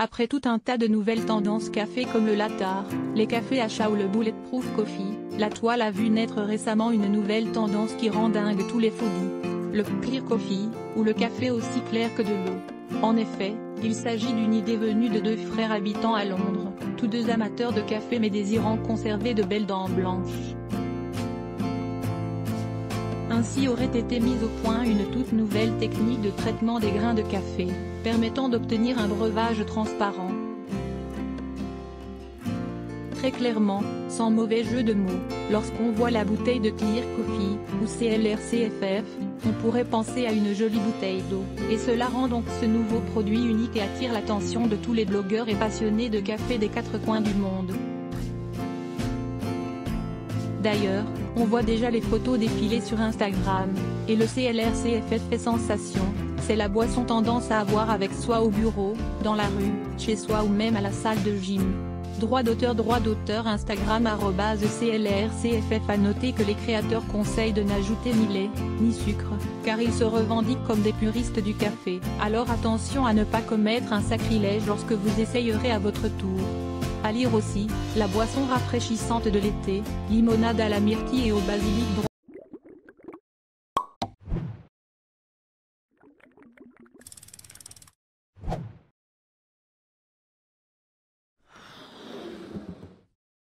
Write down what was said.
Après tout un tas de nouvelles tendances café comme le latte les cafés à ou le bulletproof coffee, la toile a vu naître récemment une nouvelle tendance qui rend dingue tous les foodies. Le clear coffee, ou le café aussi clair que de l'eau. En effet, il s'agit d'une idée venue de deux frères habitant à Londres, tous deux amateurs de café mais désirant conserver de belles dents blanches. Ainsi aurait été mise au point une toute nouvelle technique de traitement des grains de café, permettant d'obtenir un breuvage transparent. Très clairement, sans mauvais jeu de mots, lorsqu'on voit la bouteille de Clear Coffee, ou CLRCFF, on pourrait penser à une jolie bouteille d'eau, et cela rend donc ce nouveau produit unique et attire l'attention de tous les blogueurs et passionnés de café des quatre coins du monde. D'ailleurs, on voit déjà les photos défiler sur Instagram, et le CLRCFF fait sensation, c'est la boisson tendance à avoir avec soi au bureau, dans la rue, chez soi ou même à la salle de gym. Droit d'auteur Droit d'auteur Instagram CLRCFF a noté que les créateurs conseillent de n'ajouter ni lait, ni sucre, car ils se revendiquent comme des puristes du café. Alors attention à ne pas commettre un sacrilège lorsque vous essayerez à votre tour. À lire aussi, la boisson rafraîchissante de l'été, limonade à la myrtille et au basilic